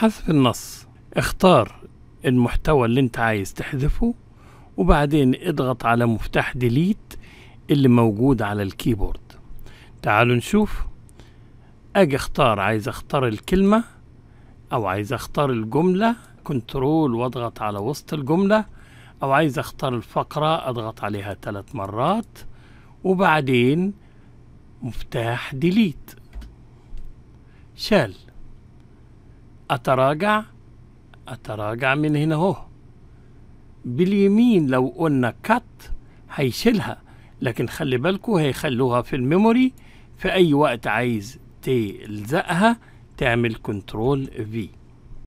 حسب النص. اختار المحتوى اللي انت عايز تحذفه وبعدين اضغط على مفتاح delete اللي موجود على ال keyboard. تعالوا نشوف. أجي اختار عايز اختار الكلمة أو عايز اختار الجملة control واضغط على وسط الجملة أو عايز اختار الفقرة اضغط عليها ثلاث مرات وبعدين مفتاح delete شال. أتراجع؟ أتراجع من هنا اهو باليمين لو قلنا cut هيشيلها لكن خلي بالكوا هيخلوها في ال memory في أي وقت عايز تلزقها تعمل control في